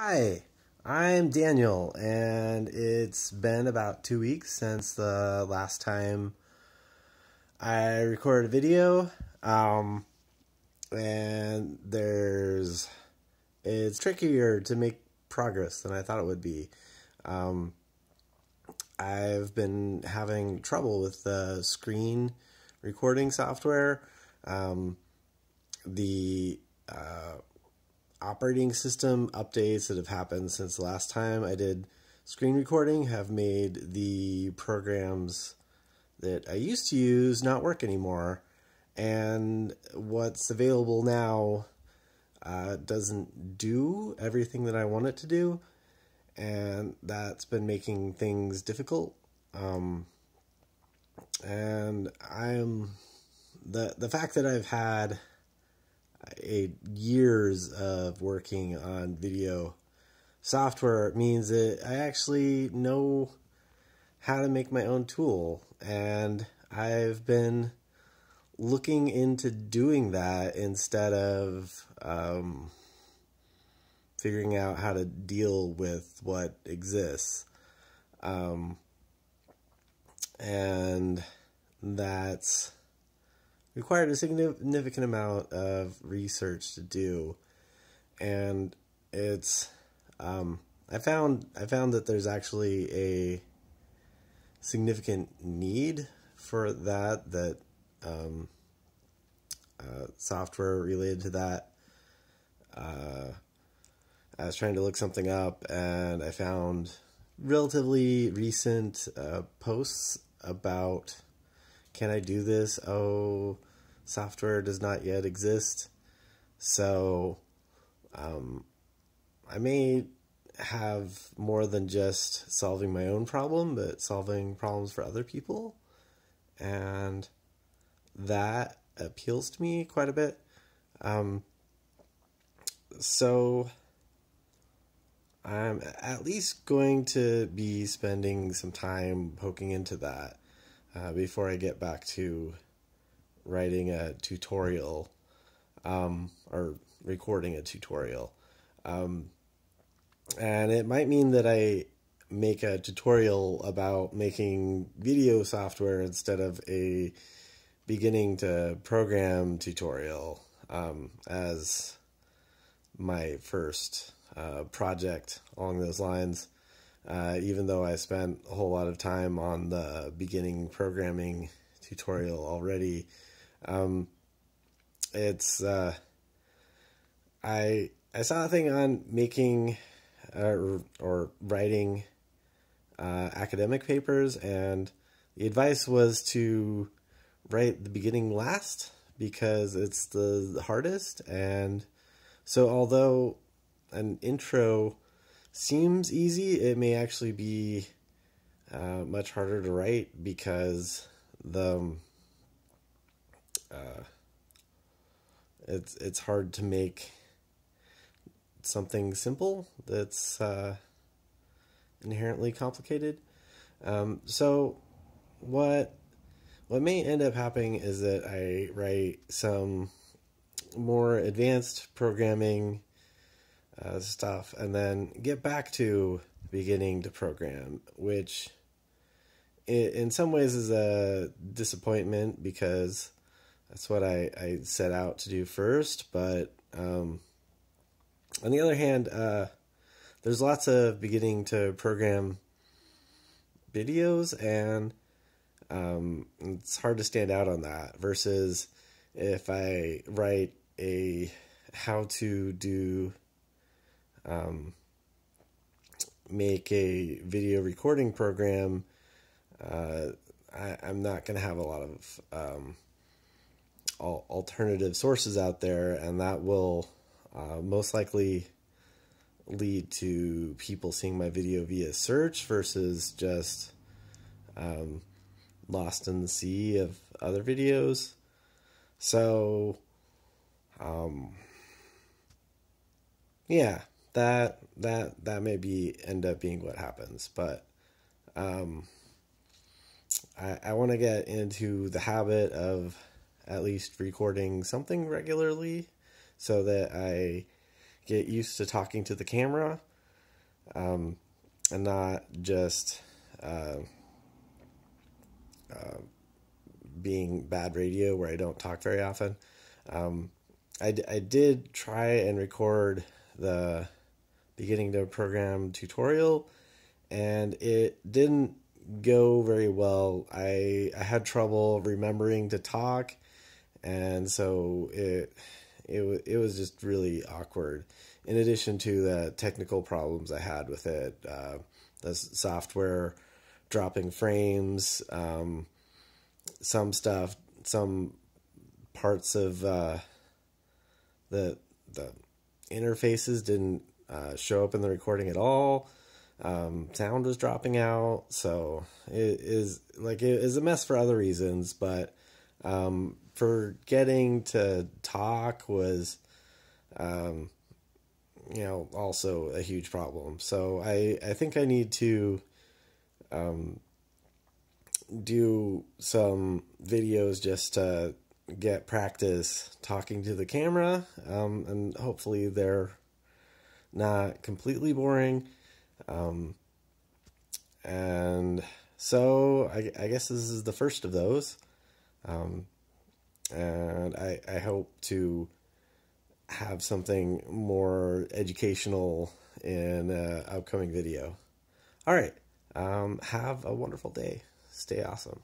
Hi, I'm Daniel, and it's been about two weeks since the last time I recorded a video. Um, and there's it's trickier to make progress than I thought it would be. Um, I've been having trouble with the screen recording software. Um, the uh, operating system updates that have happened since the last time I did screen recording have made the programs that I used to use not work anymore. And what's available now uh, doesn't do everything that I want it to do. And that's been making things difficult. Um, and I'm the the fact that I've had a years of working on video software means that I actually know how to make my own tool and I've been looking into doing that instead of um, figuring out how to deal with what exists. Um, and that's required a significant amount of research to do, and it's um, I found I found that there's actually a significant need for that that um, uh, software related to that. Uh, I was trying to look something up and I found relatively recent uh, posts about can I do this? Oh, software does not yet exist. So um, I may have more than just solving my own problem, but solving problems for other people. And that appeals to me quite a bit. Um, so I'm at least going to be spending some time poking into that uh, before I get back to writing a tutorial um, or recording a tutorial. Um, and it might mean that I make a tutorial about making video software instead of a beginning to program tutorial um, as my first uh, project along those lines. Uh, even though I spent a whole lot of time on the beginning programming tutorial already, um, it's uh, I I saw a thing on making uh, or, or writing uh, academic papers, and the advice was to write the beginning last because it's the hardest. And so, although an intro seems easy, it may actually be uh, much harder to write because the um, uh, it's it's hard to make something simple that's uh, inherently complicated. Um, so what what may end up happening is that I write some more advanced programming uh, stuff and then get back to beginning to program, which in some ways is a disappointment because that's what I, I set out to do first. But um, on the other hand, uh, there's lots of beginning to program videos, and um, it's hard to stand out on that versus if I write a how to do um, make a video recording program, uh, I, am not going to have a lot of alternative sources out there, and that will uh, most likely lead to people seeing my video via search versus just um, lost in the sea of other videos. So, um, yeah, that that that may be end up being what happens, but um, I I want to get into the habit of at least recording something regularly, so that I get used to talking to the camera um, and not just uh, uh, being bad radio where I don't talk very often. Um, I, I did try and record the beginning to program tutorial and it didn't go very well. I I had trouble remembering to talk and so it it it was just really awkward. In addition to the technical problems I had with it, uh, the software dropping frames, um, some stuff, some parts of uh, the the interfaces didn't uh, show up in the recording at all. Um, sound was dropping out, so it is like it is a mess for other reasons, but um, for getting to talk was, um, you know, also a huge problem. So I I think I need to um, do some videos just to get practice talking to the camera, um, and hopefully they're not completely boring. Um, and so I, I, guess this is the first of those. Um, and I, I hope to have something more educational in an upcoming video. All right. Um, have a wonderful day. Stay awesome.